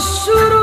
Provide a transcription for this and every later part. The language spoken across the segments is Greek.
Suru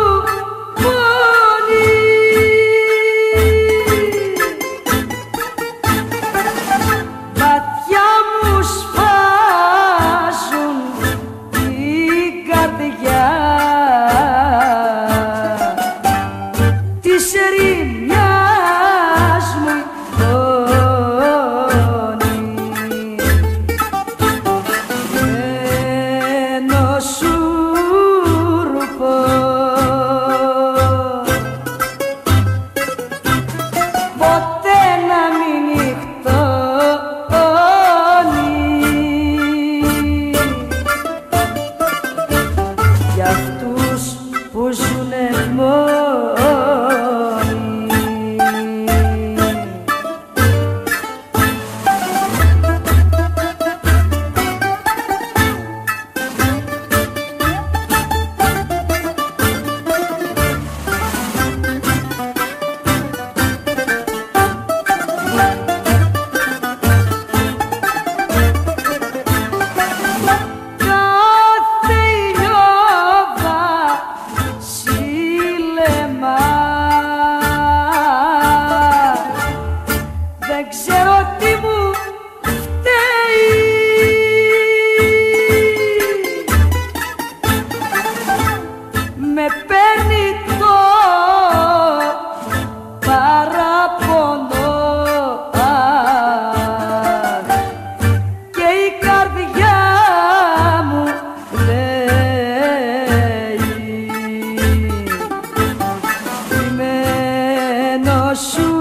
Το παραπονό και η καρδιά μου λέει κειμένο σου